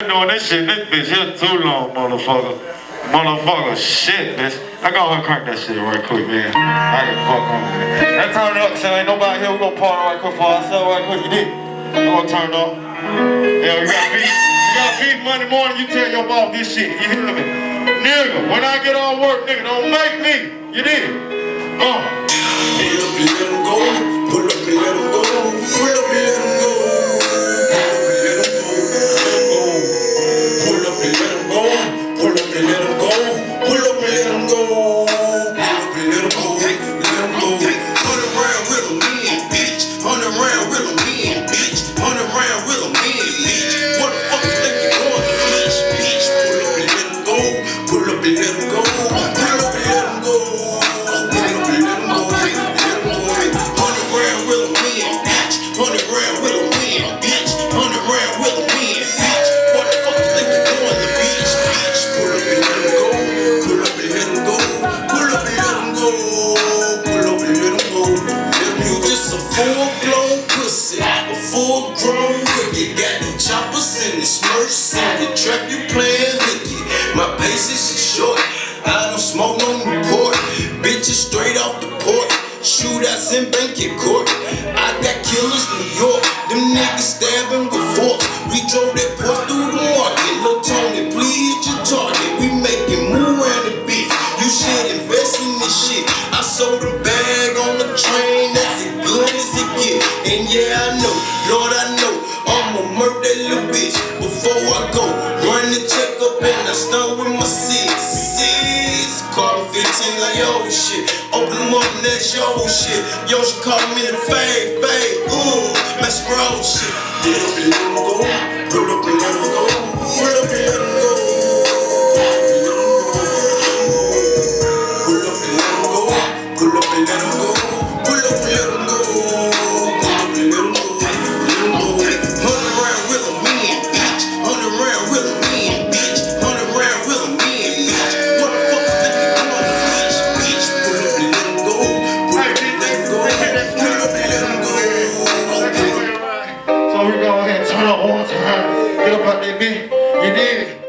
Doing this shit, this bitch here too long, motherfucker. Motherfucker, shit, bitch. I go ahead and crank that shit right quick, man. I can fuck on, man. That turn it up, so ain't nobody here. We gonna party right quick for ourselves right quick. You did. We gonna turn it off. Yeah, we got beef. We got beef Monday morning. You tell your boss this shit. You hear me? Nigga, when I get off work, nigga, don't make me. You did. Uh. Pull up and let 'em go. Pull up and let 'em go. Pull up and let 'em go. A full-blown pussy, a full-grown rookie, got them choppers and the smurfs and the trap you playing hooky. My patience is short. I don't smoke no report. Bitches straight off the port. Shootouts in banking court. I got killers New York. Them niggas stabbing with forks. We drove that port through And yeah, I know, Lord, I know. I'ma murk that little bitch before I go. Run the check up and I stun with my six. Six. Call 15 like yo shit. Open them up and that's yo shit. Yo should call me the fade, fade. Ooh, that's road shit. And let 'em go. Baby, you.